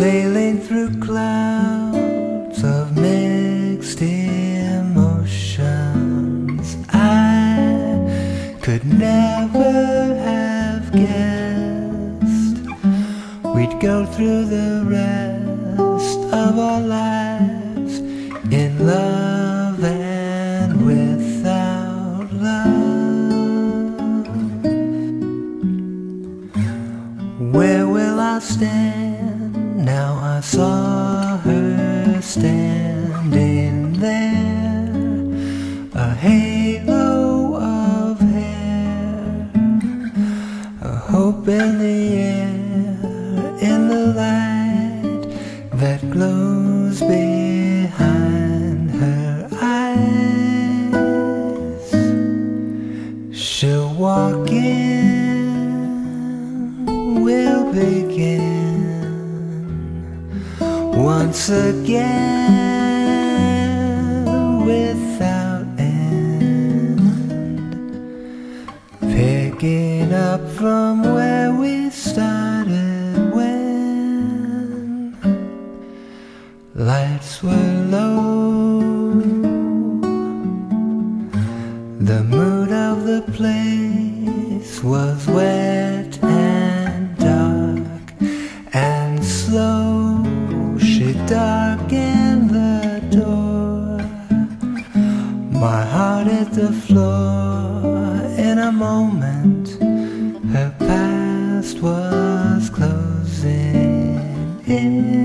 sailing through clouds of mixed emotions I could never have guessed we'd go through the rest of our lives in love and without love Where will I stand? Now I saw her standing there, a halo of hair, a hope in the air in the light that glows behind her eyes. She'll walk in, we'll begin once again without end. Picking up from where we started. When lights were low. The mood of the place was wet My heart hit the floor in a moment. Her past was closing in.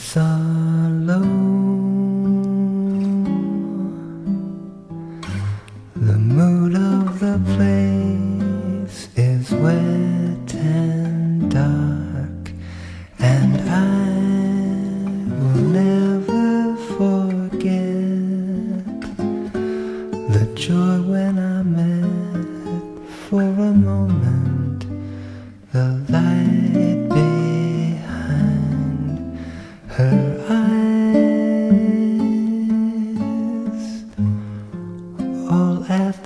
Lights. The mood of the place is wet and dark, and I will never forget the joy when I met for a moment the light.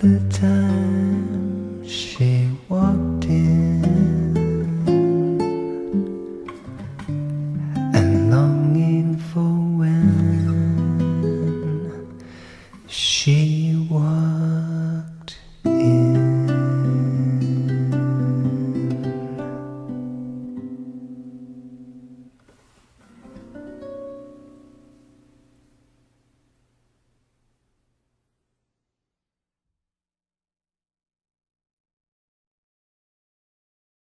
the time she walked in and longing for when she